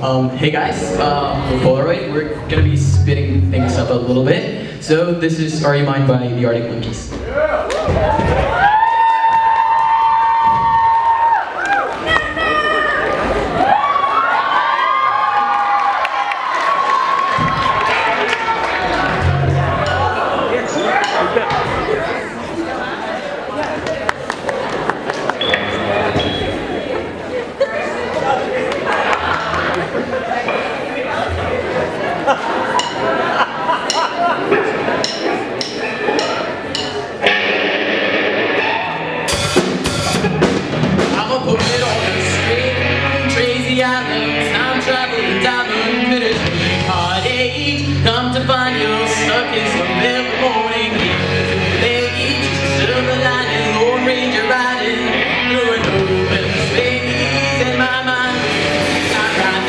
Um, hey guys, um, Polaroid, we're gonna be spitting things up a little bit. So this is Are You Mine by the Arctic Monkeys. Yeah.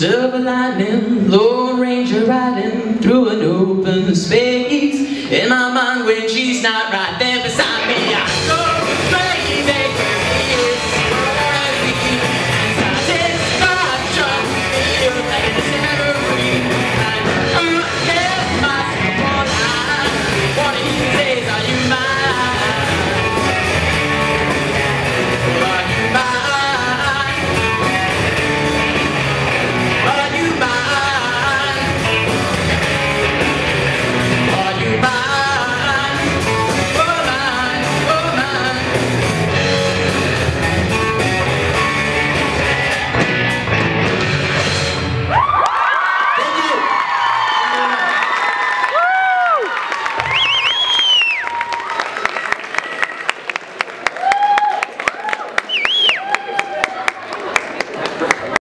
Silver lightning, Lone Ranger riding through an open space. In my mind when she's not right there.